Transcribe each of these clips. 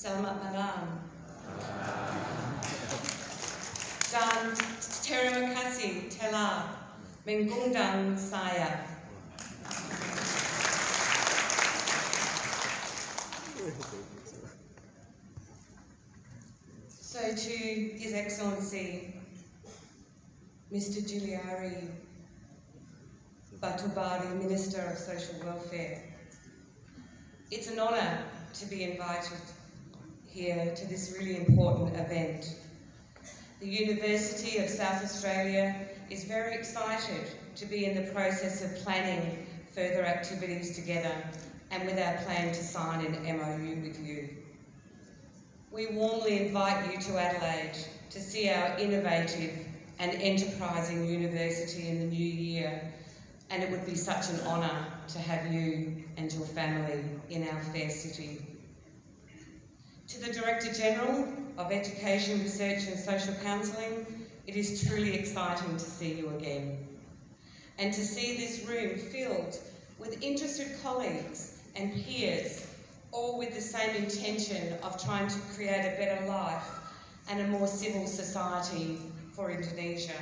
Selamat malam. Dan terima kasih telah mengundang saya. So to His Excellency, Mr. Juliari Batubara, Minister of Social Welfare, it's an honour to be invited here to this really important event. The University of South Australia is very excited to be in the process of planning further activities together and with our plan to sign an MOU with you. We warmly invite you to Adelaide to see our innovative and enterprising university in the new year and it would be such an honour to have you and your family in our fair city. To the Director General of Education, Research and Social Counselling, it is truly exciting to see you again. And to see this room filled with interested colleagues and peers, all with the same intention of trying to create a better life and a more civil society for Indonesia.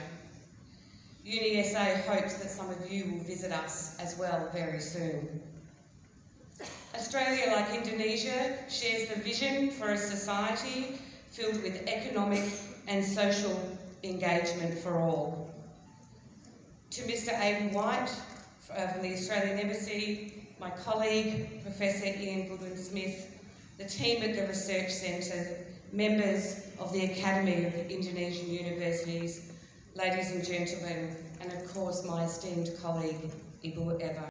UniSA hopes that some of you will visit us as well very soon. Australia, like Indonesia, shares the vision for a society filled with economic and social engagement for all. To Mr Aidan White uh, from the Australian Embassy, my colleague, Professor Ian Goodwin-Smith, the team at the Research Centre, members of the Academy of Indonesian Universities, ladies and gentlemen, and of course my esteemed colleague, Ibu Eva.